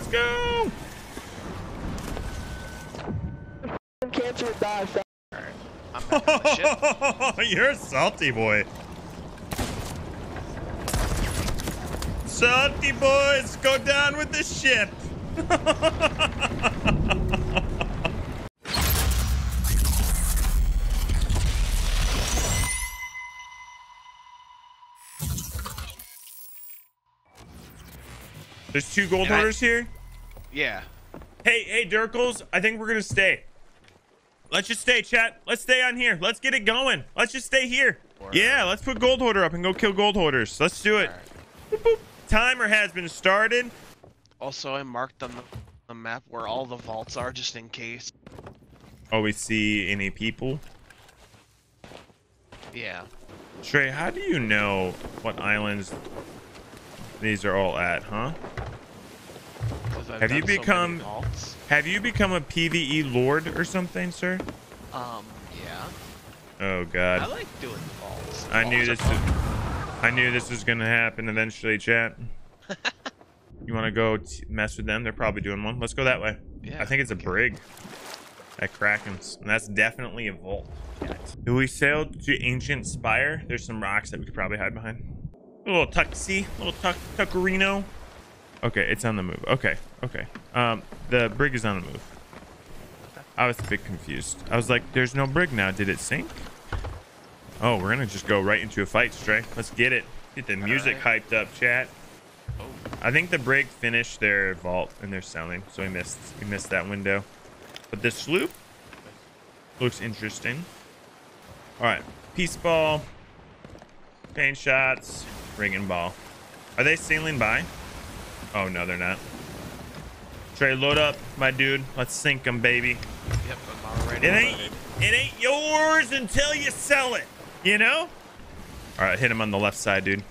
Let's go. Cancer die fast. I'm back on the ship. You're a salty boy. Salty boys, go down with the ship. There's two gold And I- hoarders here. Yeah. Hey, hey, Dirkles, I think we're gonna stay. Let's just stay, chat. Let's stay on here. Let's get it going. Let's just stay here. Word. Yeah, let's put gold hoarder up and go kill gold hoarders. Let's do it. Alright. Boop, boop. Timer has been started. Also, I marked on the, the map where all the vaults are just in case. Oh, we see any people? Yeah. Trey, how do you know what islands these are all at, huh? I've you done so become- Have you become a PvE lord or something, sir? Um, yeah. Oh god. I like doing the vaults. I knew this was. I knew this was gonna happen eventually, chat. you want to go t- mess with them? They're probably doing one. Let's go that way. Yeah, I think it's a brig. That Kraken's. And that's definitely a vault. Do we sail to Ancient Spire? There's some rocks that we could probably hide behind. Little tuxie, little tuck tuckerino. Okay, it's on the move. Okay, okay. Um, the brig is on the move. I was a bit confused. I was like, there's no brig now. Did it sink? Oh, we're gonna just go right into a fight, Stray. Let's get it. Get the music hyped up, chat. Oh, I think the brig finished their vault and they're selling, so we missed we missed that window. But this sloop looks interesting. All right, peace ball, paint shots, ringing ball. Are they sailing by? Oh no, they're not. Trey, load up, my dude. Let's sink them, baby. yep, already It ain't it ain't yours until you sell it. You know? All right, hit him on the left side, dude.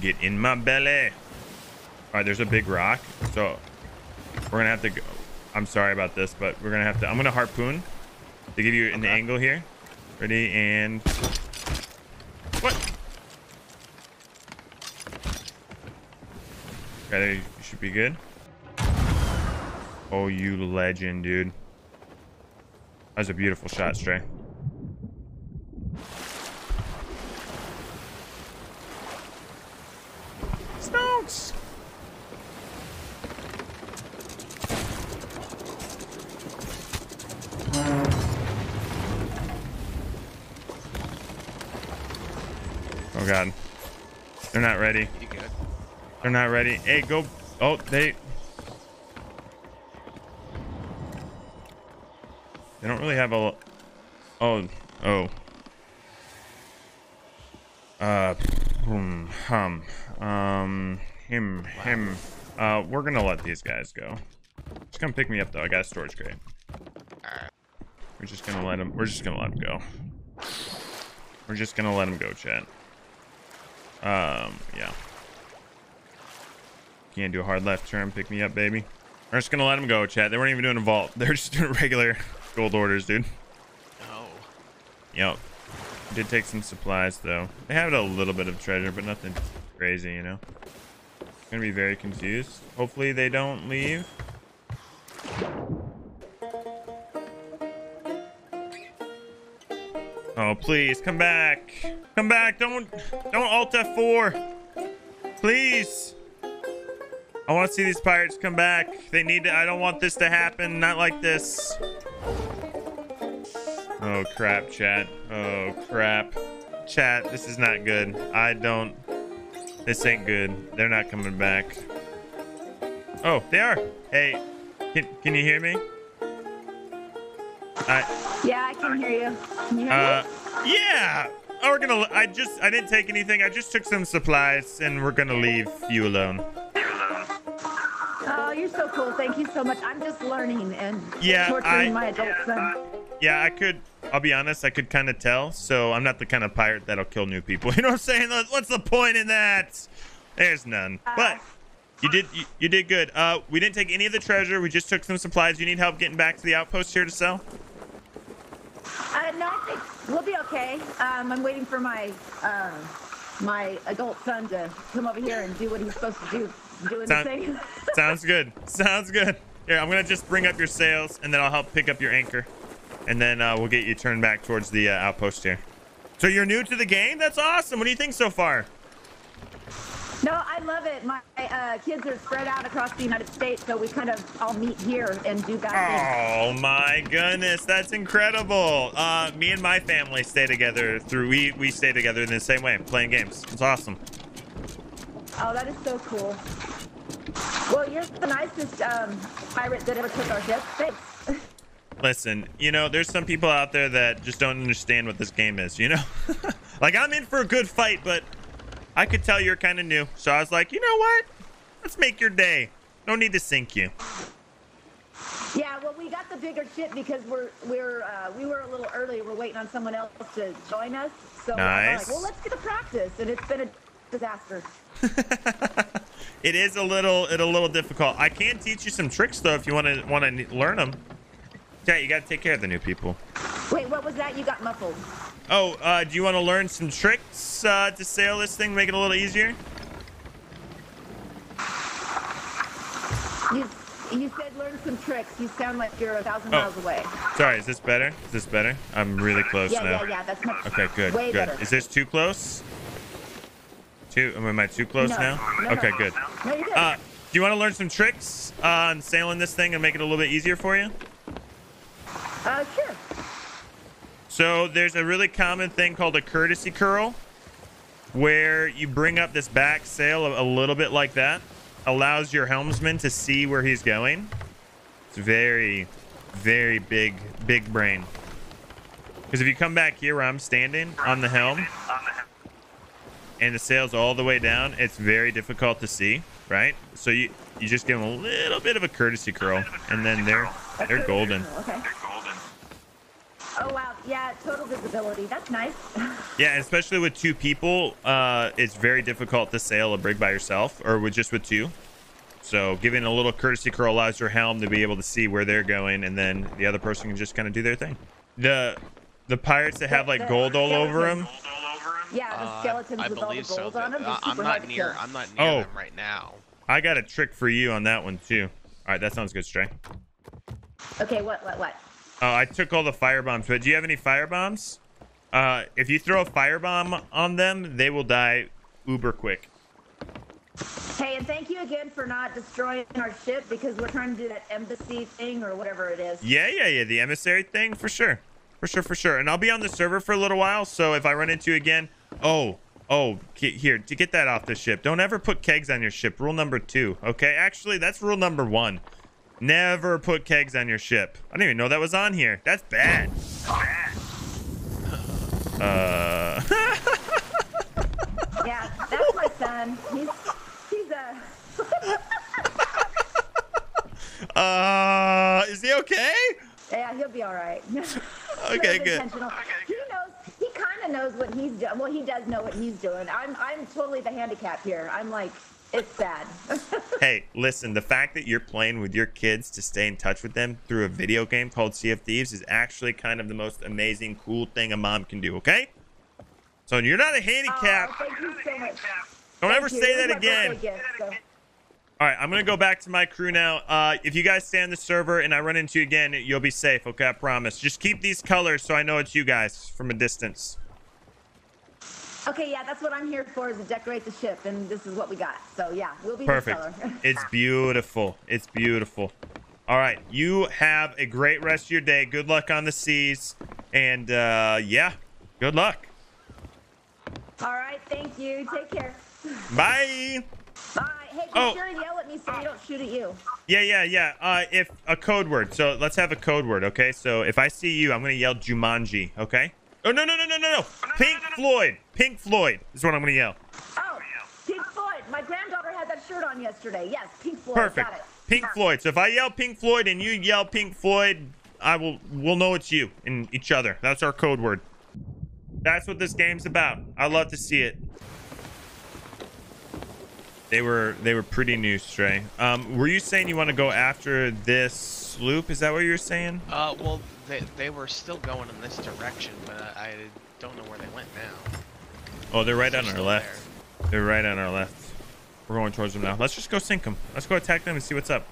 Get in my belly. All right, there's a big rock, so we're gonna have to go. I'm sorry about this, but we're gonna have to. I'm gonna harpoon to give you an Okay. angle here. Ready and Okay, should be good. Oh, you legend, dude. That was a beautiful shot, Stray. Snokes! Oh god. They're not ready. They're not ready. Hey, go. Oh, they. They don't really have a. Oh, oh. Uh, hmm, hum, um, him, him. Uh, we're gonna let these guys go. Just come pick me up though. I got a storage crate. We're just gonna let him. We're just gonna let him go. We're just gonna let him go, chat. Um, yeah. Can't do a hard left turn. Pick me up, baby. We're just gonna let them go, chat. They weren't even doing a vault. They're just doing regular gold hoarders, dude. Oh. Yep. Did take some supplies though. They have a little bit of treasure, but nothing crazy, you know. Gonna be very confused. Hopefully they don't leave. Oh please, come back. Come back. Don't don't alt F4. Please. I want to see these pirates come back. They need to I don't want this to happen. Not like this. Oh crap, chat. Oh crap. Chat, this is not good. I don't. This ain't good. They're not coming back. Oh, they are. Hey, can, can you hear me? I, Yeah, I can hear you. Can you hear uh, me? yeah. Oh, we're gonna. I just. I didn't take anything. I just took some supplies, and we're gonna leave you alone. Oh, you're so cool. Thank you so much. I'm just learning and Yeah, torturing I- my adult son. Yeah, I could. I'll be honest. I could kind of tell. So I'm not the kind of pirate that'll kill new people. You know what I'm saying? What's the point in that? There's none. But you did. You, you did good. Uh, we didn't take any of the treasure. We just took some supplies. You need help getting back to the outpost here to sell? Uh, no, I think we'll be okay. Um, I'm waiting for my uh, my adult son to come over here and do what he's supposed to do, doing Sound- the thing. Sounds good. Sounds good. Here, I'm gonna just bring up your sails, and then I'll help pick up your anchor, and then uh, we'll get you turned back towards the uh, outpost here. So you're new to the game? That's awesome. What do you think so far? no, I love it. My uh, kids are spread out across the United States, so we kind of all meet here and do things. Oh my goodness, that's incredible. Uh, me and my family stay together through we we stay together in the same way, playing games. It's awesome. Oh, that is so cool. Well, you're the nicest um, pirate that ever took our ship. Thanks. Listen, you know, there's some people out there that just don't understand what this game is, you know? like I'm in for a good fight, but I could tell you're kind of new. So I was like, you know what? Let's make your day. No need to sink you. Yeah, well, we got the bigger ship because we're we're uh, we were a little early. We're waiting on someone else to join us. So Nice. like, well, let's get a practice, and it's been a disaster. it is a little it a little difficult. I can teach you some tricks though if you want to want to learn them. Yeah, you got to take care of the new people. Wait, what was that? You got muffled. Oh, uh, do you want to learn some tricks uh, to sail this thing, make it a little easier? You you said learn some tricks. You sound like you're a thousand Oh. miles away. Sorry, is this better? Is this better? I'm really close Yeah, now. yeah, yeah. That's much. Okay, good, Way good. better. Is this too close? Too? Am I too close No, now? no, okay, no. good. No, you're good. Uh, do you want to learn some tricks uh, on sailing this thing and make it a little bit easier for you? Uh, sure. So there's a really common thing called a courtesy curl, where you bring up this back sail a, a little bit like that, allows your helmsman to see where he's going. It's very, very big, big brain. Because if you come back here where I'm standing on the helm, and the sail's all the way down, it's very difficult to see, right? So you you just give them a little bit of a courtesy curl, and then they're they're golden. Okay. Oh wow, yeah, total visibility. That's nice. Yeah, especially with two people, uh, it's very difficult to sail a brig by yourself or with just with two. So giving a little courtesy curl allows your helm to be able to see where they're going, and then the other person can just kind of do their thing. The the pirates that have like gold all over them. Yeah, the Uh, skeletons I with all the believe so. gold on them. uh, They're I'm super hard not to near. kill. I'm not near Oh. them right now. I got a trick for you on that one too. All right, that sounds good, Stray. Okay, what, what, what? Oh, I took all the fire bombs, but do you have any fire bombs? Uh, if you throw a fire bomb on them, they will die uber quick. Hey, and thank you again for not destroying our ship because we're trying to do that embassy thing or whatever it is. Yeah, yeah, yeah. The emissary thing for sure. For sure, for sure. And I'll be on the server for a little while. So if I run into you again, oh, oh, here, to get that off the ship. Don't ever put kegs on your ship. Rule number two. Okay. Actually, that's rule number one. Never put kegs on your ship. I didn't even know that was on here. That's bad. Uh, Yeah, that's my son. He's he's a. uh, is he okay? Yeah, he'll be all right. Okay, good. He knows. He kind of knows what he's doing. Well, he does know what he's doing. I'm I'm totally the handicap here. I'm like, it's sad. Hey, listen, the fact that you're playing with your kids to stay in touch with them through a video game called Sea of Thieves is actually kind of the most amazing, cool thing a mom can do, okay? So you're not a handicap. Oh, thank you so much. Don't ever you. say that again. gift, so- All right, I'm going to go back to my crew now. Uh, if you guys stay on the server and I run into you again, you'll be safe, okay? I promise. Just keep these colors so I know it's you guys from a distance. Okay, yeah, that's what I'm here for is to decorate the ship, and this is what we got. So yeah, we'll be Perfect. It's beautiful. It's beautiful. All right, you have a great rest of your day. Good luck on the seas. And uh, yeah, good luck. All right, thank you. Take care. Bye. Bye. Hey, Oh. sure yell at me so we don't shoot at you. Yeah, yeah, yeah. Uh, if a code word. So let's have a code word, okay? So if I see you, I'm gonna yell Jumanji, okay? Oh no, no, no, no, no, no! Pink Floyd. Pink Floyd is what I'm gonna yell. Oh, Pink Floyd. My granddaughter had that shirt on yesterday. Yes, Pink Floyd. Perfect. Got it. Pink Floyd. So if I yell Pink Floyd and you yell Pink Floyd, I will we'll know it's you and each other. That's our code word. That's what this game's about. I love to see it. They were they were pretty new, Stray. Um, were you saying you want to go after this sloop? Is that what you were saying? Uh, well, they they were still going in this direction, but I, I don't know where they went now. Oh, they're right on our left. They're right on our left. We're going towards them now. Let's just go sink them. Let's go attack them and see what's up.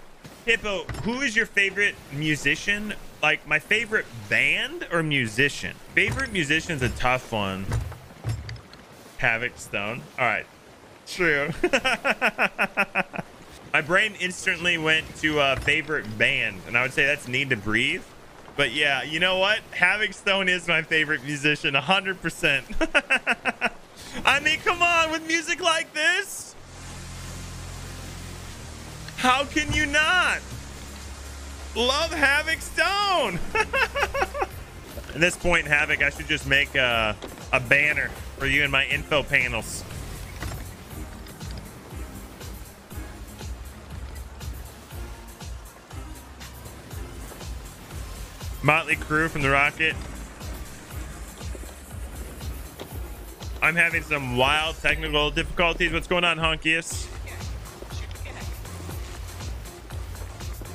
Hippo, who is your favorite musician? Like my favorite band or musician? Favorite musician's a tough one. Havoc Stone. All right. True. my brain instantly went to a favorite band, and I would say that's Need to Breathe. But yeah, you know what? Havoc Stone is my favorite musician, 100%. I mean, come on, with music like this? How can you not? Love Havoc Stone. At this point, Havoc, I should just make a, a banner for you in my info panels. Motley Crew from the Rocket. I'm having some wild technical difficulties. What's going on, Honkius?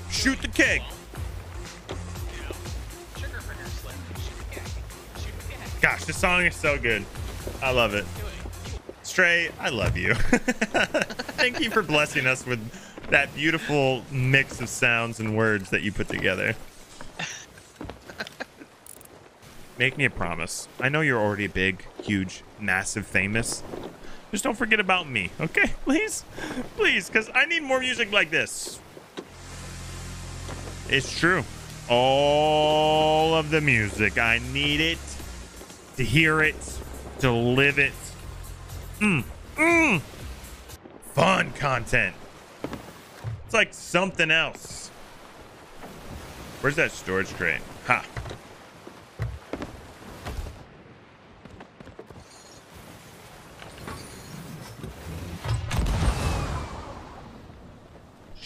Shoot the keg. Gosh, this song is so good. I love it. Stray, I love you. Thank you for blessing us with that beautiful mix of sounds and words that you put together. Make me a promise. I know you're already big, huge, massive, famous. Just don't forget about me, okay? Please? Please, because I need more music like this. It's true. All of the music. I need it to hear it, to live it. Mm, mm. Fun content. It's like something else. Where's that storage crate? Ha.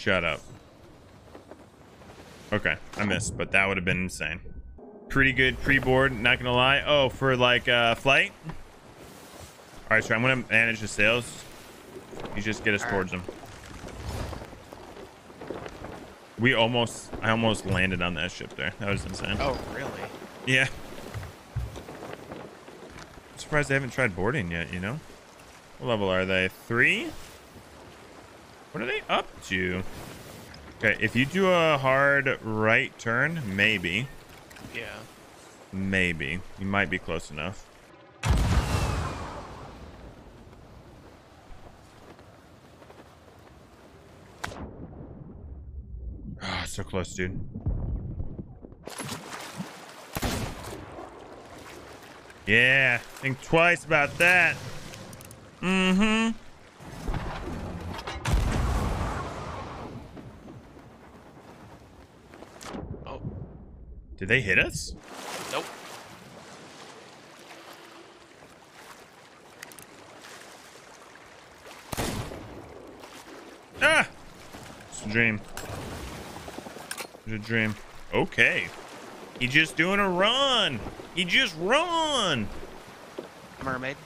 Shut up. Okay, I missed, but that would have been insane. Pretty good pre-board, not gonna lie. Oh, for like uh, flight? All right, so I'm gonna manage the sails. You just get us All towards them. We almost, I almost landed on that ship there. That was insane. Oh, really? Yeah. I'm surprised they haven't tried boarding yet, you know? What level are they? Three? What are they up to? Okay, if you do a hard right turn, maybe. Yeah. Maybe. You might be close enough. Ah, so close, dude. Yeah, think twice about that. Mm-hmm. They hit us? nope. Ah! It's a dream. It's a dream. Okay. He just doing a run. He just run. Mermaid.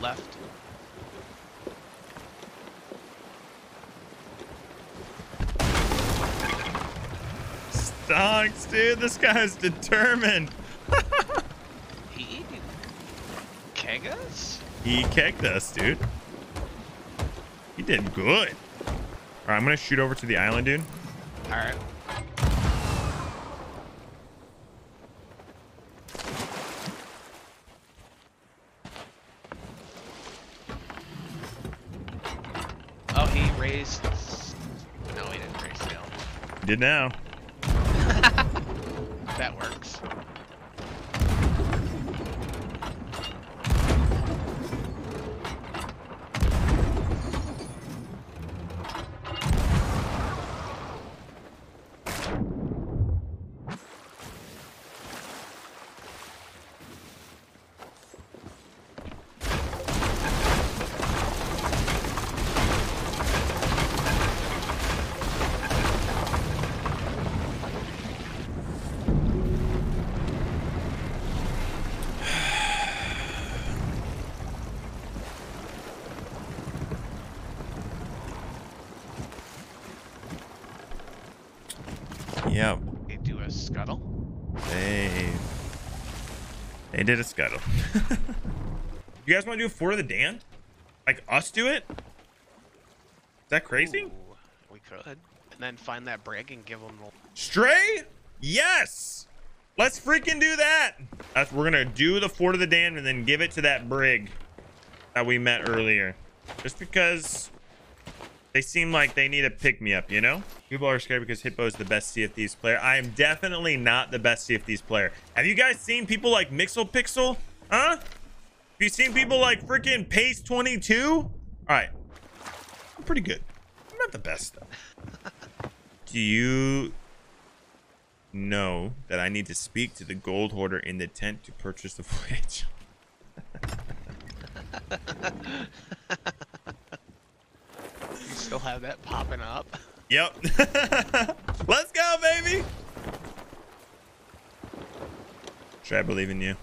Left. Stonks, dude. This guy's determined. He Kegas? He kicked us, dude. He did good. All right, I'm gonna shoot over to the island, dude. Alright. Oh, he raised. No, he didn't raise sail. He did now. That works. Yep. They do a scuttle. They they did a scuttle. You guys want to do Fort of the Damned? Like us do it? Is that crazy? Ooh, we could. And then find that brig and give them. The Stray? Yes. Let's freaking do that. That's, we're gonna do the Fort of the Damned and then give it to that brig that we met earlier. Just because they seem like they need a pick me up, you know? People are scared because Hippo is the best Thieves player. I am definitely not the best Thieves player. Have you guys seen people like Mixel Pixel? Huh? Have you seen people like freaking Pace 22? All right. I'm pretty good. I'm not the best though. Do you know that I need to speak to the gold hoarder in the tent to purchase the voyage? You still have that popping up. Yep. Let's go, baby. Should I believe in you?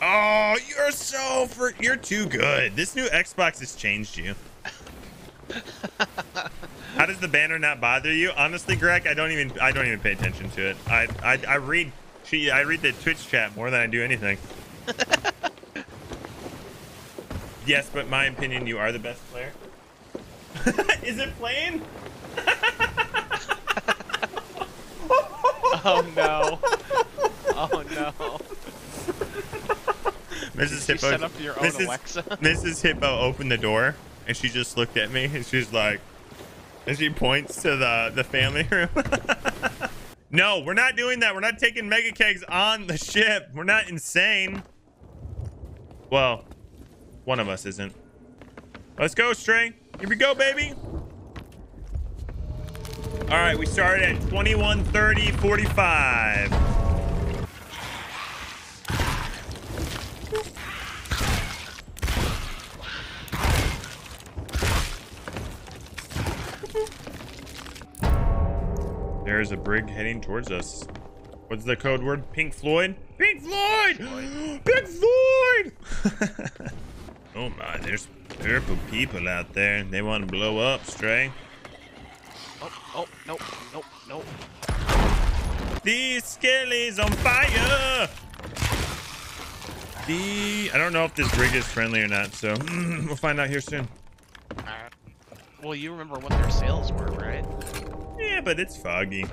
Oh, you're so for you're too good. This new Xbox has changed you. How does the banner not bother you? Honestly, Greg, I don't even I don't even pay attention to it. I I, I read she I read the Twitch chat more than I do anything. yes, but my opinion, you are the best player. Is it playing? Oh no. Oh no. Mrs. Hippo. set up your own Mrs. Alexa. Mrs. Hippo opened the door and she just looked at me and she's like, and she points to the the family room. no, we're not doing that. We're not taking mega kegs on the ship. We're not insane. Well, one of us isn't. Let's go, Stray. Here we go, baby. All right, we started at 21, 30, 45. There's a brig heading towards us. What's the code word? Pink Floyd? Pink Floyd! Pink Floyd! oh my, there's purple people out there. They want to blow up, Stray. Oh, oh, nope, nope, nope. The skelly's on fire! The... I don't know if this brig is friendly or not, so we'll find out here soon. Alright. Well, you remember what their sales were, right? Yeah, but it's foggy.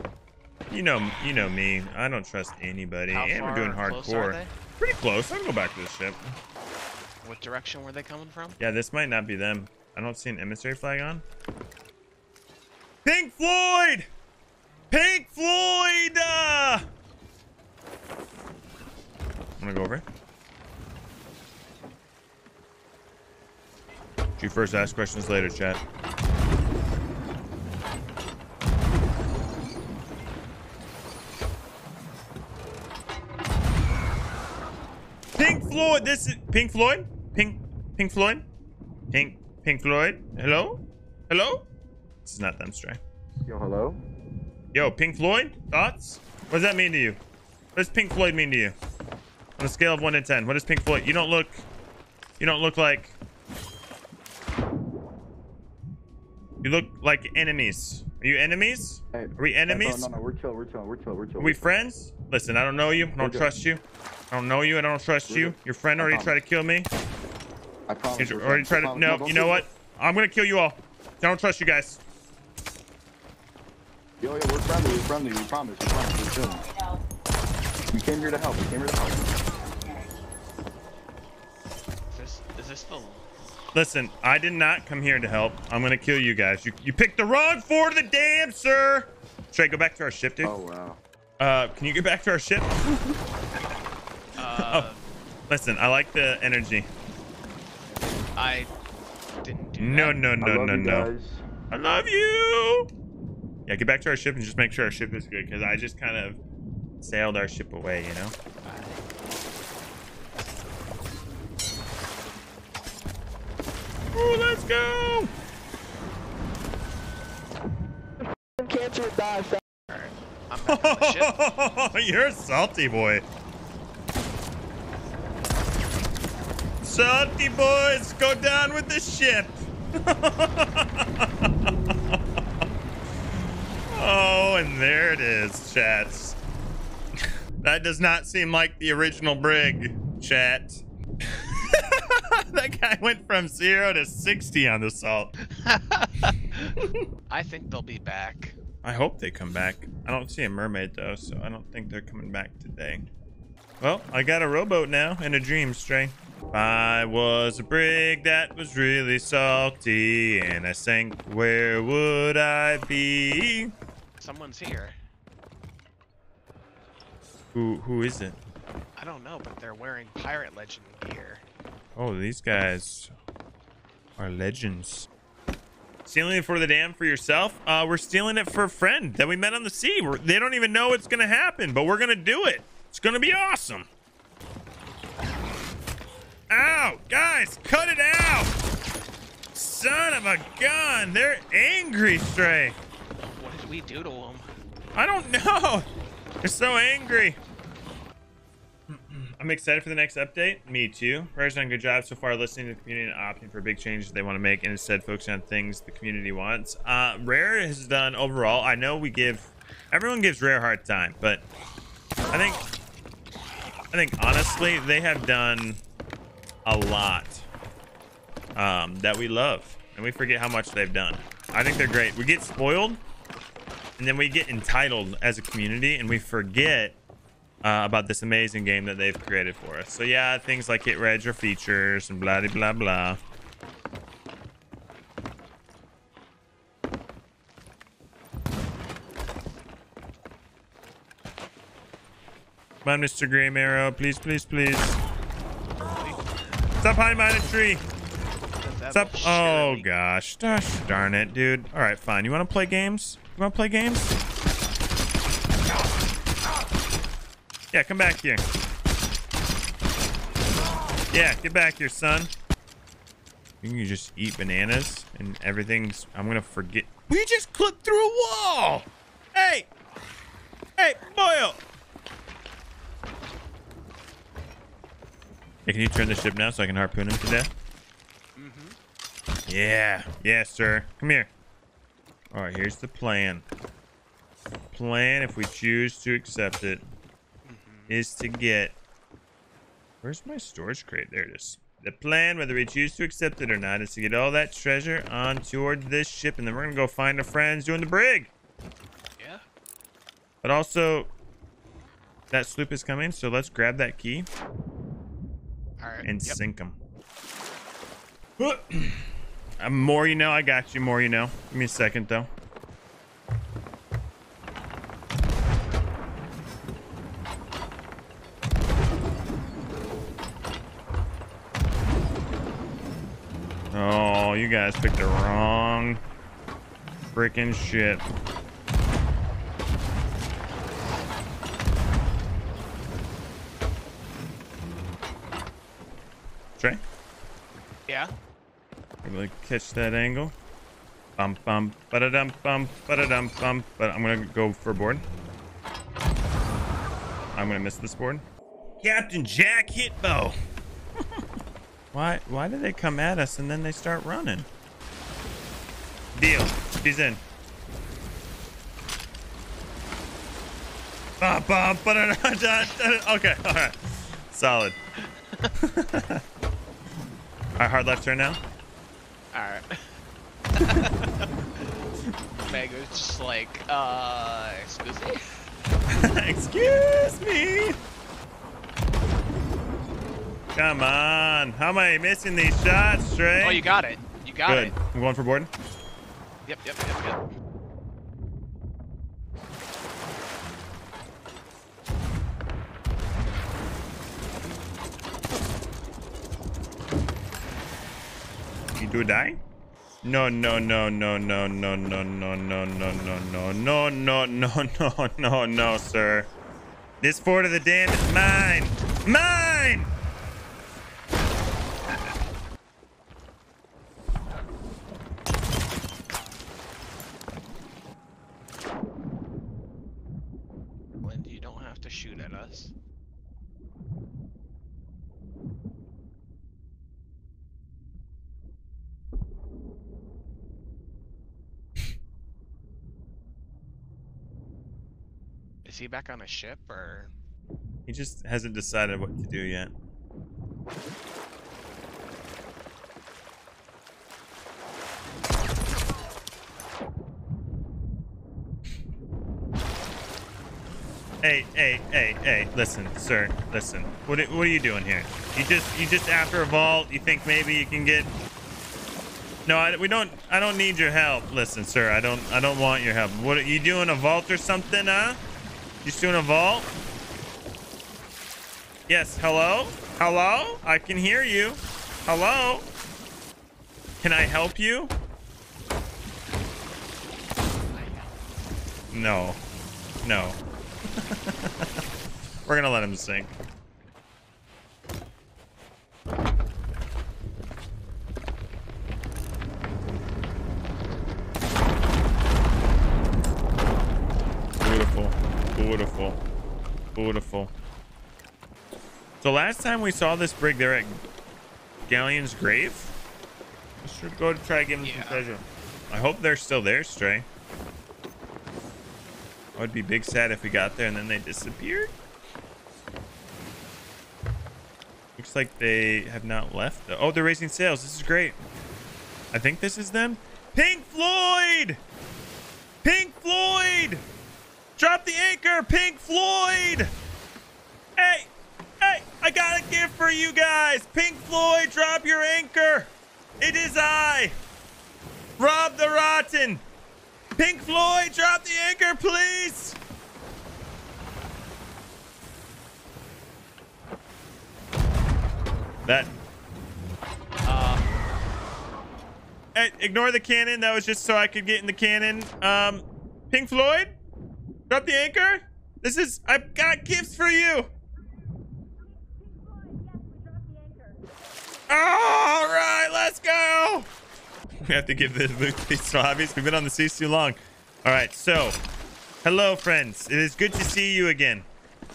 You know, you know me. I don't trust anybody, How and we're doing hardcore. Pretty close. I can go back to the ship. What direction were they coming from? Yeah, this might not be them. I don't see an emissary flag on. Pink Floyd! Pink Floyd! Uh... I'm gonna go over. You first ask questions later, chat. Pink Floyd. This is Pink Floyd. Pink Pink Floyd. Pink Pink Floyd. Hello. Hello. This is not them, Stray. Yo, hello? Yo, Pink Floyd. Thoughts? What does that mean to you? What does Pink Floyd mean to you? On a scale of one to ten, what does Pink Floyd? You don't look. You don't look like. You look like enemies. Are you enemies? Hey, Are we enemies? No, no, no, we're chill, we're chill, we're chill, we're chill. Are we friends? Listen, I don't know you. I don't trust you. I don't know you. I don't trust We're you. good. Your friend already tried to kill me. I promise. He's we're already friends. I tried to. promise. No, you know what? that. I'm gonna kill you all. I don't trust you guys. Yo, yo, we're friendly, we're friendly, we promise, we promise, we're chilling. We came here to help, we came here to help. Is this, is this the... Listen, I did not come here to help. I'm gonna kill you guys. You you picked the wrong fort of the Damned, sir. Should I go back to our ship, dude? Oh, wow. Uh, can you get back to our ship? Uh, Listen, I like the energy. I didn't do No, that. no, I no, no, no. guys. I love you. Yeah, get back to our ship and just make sure our ship is good, because I just kind of sailed our ship away, you know. Ooh, let's go. Cancer die, fam. Alright. I'm back on the ship. You're a salty boy. Salty boys, go down with the ship. oh, and there it is, chats. that does not seem like the original brig. chat. that guy went from zero to 60 on the salt. I think they'll be back. I hope they come back. I don't see a mermaid though, so I don't think they're coming back today. Well, I got a rowboat now and a dream stray. I was a brig that was really salty and I sank, where would I be? Someone's here. Who who is it? I don't know, but they're wearing pirate legend gear. Oh, these guys are legends. Stealing it for the dam for yourself? Uh, we're stealing it for a friend that we met on the sea. We're, they don't even know what's gonna happen, but we're gonna do it. It's gonna be awesome. Ow! Guys, cut it out! Son of a gun! They're angry, Stray. What did we do to them? I don't know. They're so angry. I'm excited for the next update. Me too. Rare's done a good job so far listening to the community and opting for big changes they want to make and instead focusing on things the community wants. Uh, Rare has done overall. I know we give everyone gives Rare hard time, but I think I think honestly they have done a lot um, that we love and we forget how much they've done. I think they're great. We get spoiled and then we get entitled as a community and we forget uh, about this amazing game that they've created for us. So yeah, things like hit reg or features and blah blah blah. On, Mr. Gray Marrow. Please, please, please. Stop hiding behind a tree. Stop. Oh, gosh. Gosh darn it, dude. All right, fine. You want to play games? You want to play games? Yeah, come back here. Yeah, get back here, son. You can just eat bananas and everything's... I'm going to forget... We just clipped through a wall! Hey! Hey, Boyle! Hey, can you turn the ship now so I can harpoon him to death? Mm-hmm. Yeah. Yeah, sir. Come here. All right, here's the plan. Plan, if we choose to accept it, is to get... Where's my storage crate? There it is. The plan, whether we choose to accept it or not, is to get all that treasure on toward this ship, and then we're going to go find our friends doing the brig. Yeah. But also, that sloop is coming, so let's grab that key right. and yep. sink them. Uh, more you know, I got you. More you know. Give me a second, though. Oh, you guys picked the wrong freaking shit. Trey? Yeah. Able to catch that angle. Bum bum ba da dum bum ba da dum bum. But I'm gonna go for a board. I'm gonna miss this board. Captain Jack Hitbo. why? Why do they come at us and then they start running? Deal. She's in. Bum, bum, ba da da da da. Okay. All right. Solid. All right. Hard left turn now. All right. Meg was just like, uh, excuse me. Excuse me. Come on. How am I missing these shots, Trey? Oh, you got it. You got Good. it. I'm going for Borden. Yep, yep, yep, yep. Do die? No, no, no, no, no, no, no, no, no, no, no, no, no, no, no, no, no, no, sir. This fort of the Damned is mine. Mine! Lindy, you don't have to shoot at us. Is he back on a ship or? He just hasn't decided what to do yet. Hey, hey, hey, hey! Listen, sir. Listen. What are- what are you doing here? You just you just after a vault? You think maybe you can get? No, I, we don't. I don't need your help. Listen, sir. I don't. I don't want your help. What are you doing? A vault or something? Huh? Doing a vault? Yes. Hello. Hello. I can hear you. Hello. Can I help you? No. No. We're gonna let him sink. Beautiful. Beautiful. Beautiful. So last time we saw this brig there at Galleon's grave. I should go to try to give him some treasure. I hope they're still there, Stray. I would be big sad if we got there and then they disappeared. Looks like they have not left. Oh, they're raising sails. This is great. I think this is them. Pink Floyd! Pink Floyd! The anchor, Pink Floyd! Hey, hey, I got a gift for you guys. Pink Floyd, drop your anchor. It is I, Rob the Rotten. Pink Floyd, drop the anchor, please. That. Uh, Hey, ignore the cannon. That was just so I could get in the cannon. Um, Pink Floyd, drop the anchor. This is. I've got gifts for you. All right, let's go. We have to give the this these obvious. We've been on the seas too long. All right, so hello, friends. It is good to see you again.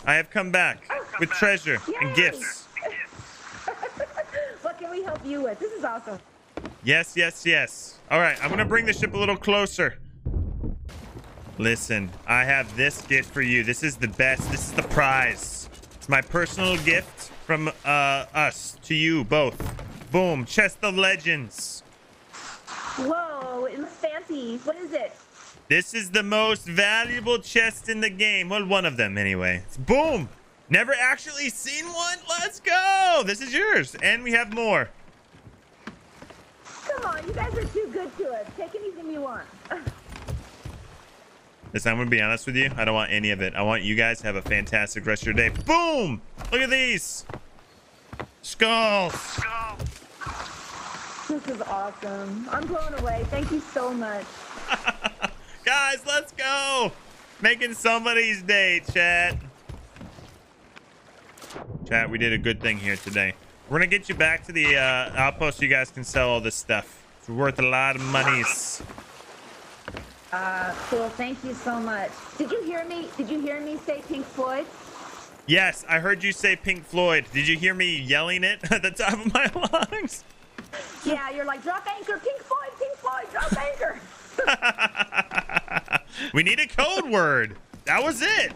I have come back with treasure and gifts. What can we help you with? This is awesome. Yes, yes, yes. All right, I'm gonna bring the ship a little closer. Listen, I have this gift for you. This is the best. This is the prize. It's my personal gift from uh, us to you both. Boom, chest of legends. Whoa, it looks fancy. What is it? This is the most valuable chest in the game. Well, one of them anyway. It's boom. Never actually seen one. Let's go. This is yours, and we have more. Come on, you guys are too good to us. Take anything you want. Listen, I'm gonna be honest with you. I don't want any of it. I want you guys to have a fantastic rest of your day. Boom! Look at these skulls. This is awesome. I'm blown away. Thank you so much. Guys, let's go. Making somebody's day, chat. Chat, we did a good thing here today. We're gonna get you back to the uh, outpost so you guys can sell all this stuff. It's worth a lot of monies. Uh, cool. Thank you so much. Did you hear me? Did you hear me say Pink Floyd? Yes, I heard you say Pink Floyd. Did you hear me yelling it at the top of my lungs? Yeah, you're like, drop anchor, Pink Floyd, Pink Floyd, drop anchor. we need a code word. That was it.